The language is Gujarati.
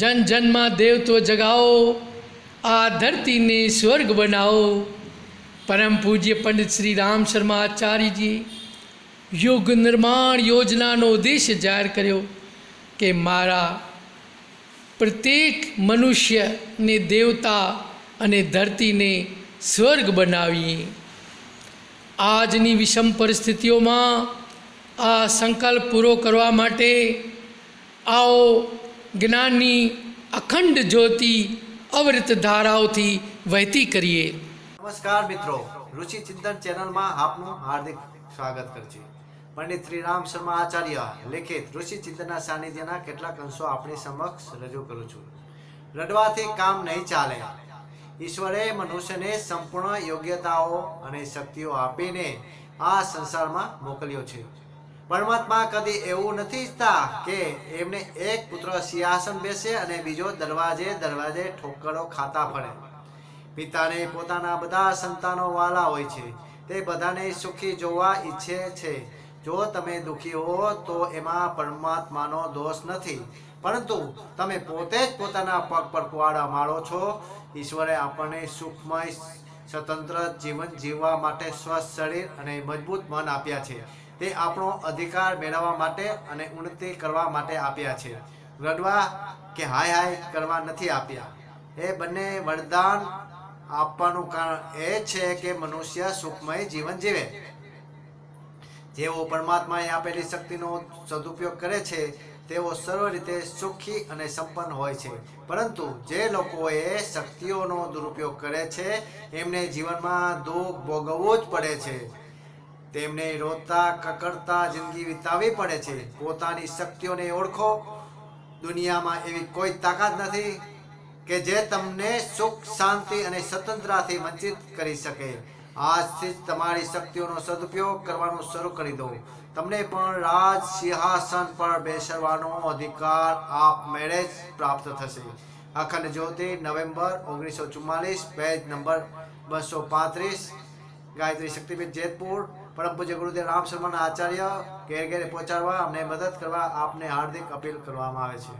જન જનમાં દેવત્વ જગાવો, આ ધરતીને સ્વર્ગ બનાવો. પરમ પૂજ્ય પંડિત શ્રી રામ શર્મા આચાર્યજી યુગ નિર્માણ યોજનાનો ઉદ્દેશ્ય જાહેર કર્યો કે મારા પ્રત્યેક મનુષ્યને દેવતા અને ધરતીને સ્વર્ગ બનાવીએ. આજની વિષમ પરિસ્થિતિઓમાં આ સંકલ્પ પૂરો કરવા માટે આવો જ્ઞાનની અખંડ જ્યોતિ અવૃત ધારાઓથી વહેતી કરીએ. નમસ્કાર મિત્રો. રુચિ ચિંતન ચેનલમાં આપનું હાર્દિક સ્વાગત કરું છું પંડિત શ્રી રામ શર્મા આચાર્ય લેખિત ઋષિ ચિંતનના સાનિધ્યના કેટલાક અંશો આપણી સમક્ષ રજૂ કરું છું. રડવાથી કામ નહીં ચાલે. ઈશ્વરે મનુષ્યને સંપૂર્ણ યોગ્યતાઓ અને શક્તિઓ આપીને આ સંસારમાં મોકલ્યો છે. પરમાત્મા કદી એવું નથી ઈચ્છતા કે એમને એક પુત્ર સિંહાસન બેસે અને બીજો દરવાજે દરવાજે ઠોકરો ખાતા ફરે. પિતાને પોતાના બધા સંતાનો વાલા હોય છે. તે બધાને સુખી જોવા ઈચ્છે છે. જો તમે દુઃખી હો તો એમાં પરમાત્માનો દોષ નથી. પરંતુ તમે પોતે જ પોતાના પગ પર કુવાડા મારો છો. ઈશ્વરે આપણને સુખમય, સ્વતંત્ર જીવન જીવવા માટે સ્વસ્થ, શરીર અને મજબૂત મન આપ્યા છે. તે આપણો અધિકાર મેળવવા માટે અને ઉન્નતિ કરવા માટે આપ્યા છે. રડવા કે હાય હાય કરવા નથી આપ્યા. એ બંને વરદાન આપવાનું કારણ એ છે કે મનુષ્ય સુખમય જીવન જીવે. જેઓ પરમાત્માએ આપેલી શક્તિનો સદુપયોગ કરે છે, તેઓ સર્વ રીતે સુખી અને સંપન્ન હોય છે. પરંતુ જે લોકોએ શક્તિઓનો દુરુપયોગ કરે છે, એમને જીવનમાં દુઃખ ભોગવવું જ પડે છે. તેમને રોતા, કકડતા જિંદગી વિતાવવી પડે છે. પોતાની શક્તિઓને ઓળખો. દુનિયામાં એવી કોઈ તાકાત નથી કે જે તમને સુખ, શાંતિ અને સ્વતંત્રતાથી વંચિત કરી શકે. આજથી જ તમારી શક્તિઓનો સદુપયોગ કરવાનું શરૂ કરી દો. તમને પણ રાજ સિંહાસન પર બેસવાનો અધિકાર આપમેળે જ પ્રાપ્ત થશે. અખંડ જ્યોતિ, નવેમ્બર ઓગણીસો ચુમ્માલીસ, પેજ નંબર બસો પાંત્રીસ, ગાયત્રી શક્તિપીઠ જેતપુર પરમ પૂજ્ય ગુરુદેવ રામ શર્માના આચાર્ય ઘેર ઘેર પહોંચાડવા અમને મદદ કરવા આપને હાર્દિક અપીલ કરવામાં આવે છે.